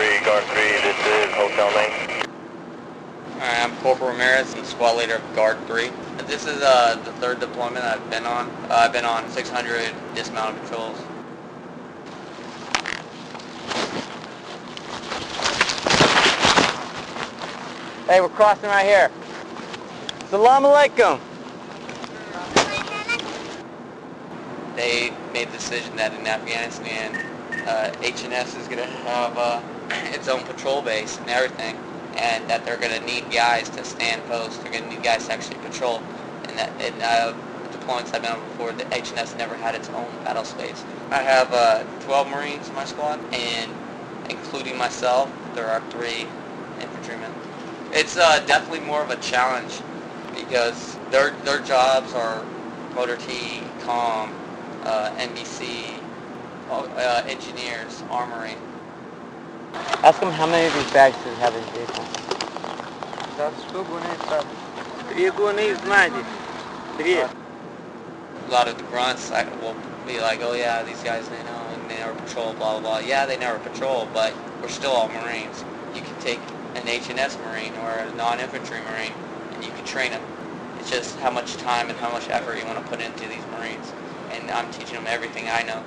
3, Guard 3, this is Hotel Maine. Alright, I'm Corporal Ramirez, I'm squad leader of Guard 3. This is uh, the third deployment I've been on. Uh, I've been on 600 dismounted patrols. Hey, we're crossing right here. Salam alaikum. They made the decision that in Afghanistan, uh, H&S is going to have uh, its own patrol base and everything, and that they're going to need guys to stand post. They're going to need guys to actually patrol. And that in uh, deployments I've been on before, the H&S never had its own battle space. I have uh, 12 Marines in my squad, and including myself, there are three infantrymen. It's uh, definitely more of a challenge because their their jobs are motor T, com, uh, NBC, uh, engineers, armory. Ask him how many of these bags does have in his vehicle? A lot of the grunts I will be like, oh yeah, these guys, they know, and they never patrol, blah, blah, blah. Yeah, they never patrol, but we're still all Marines. You can take an H&S Marine or a non-infantry Marine, and you can train them. It's just how much time and how much effort you want to put into these Marines. And I'm teaching them everything I know.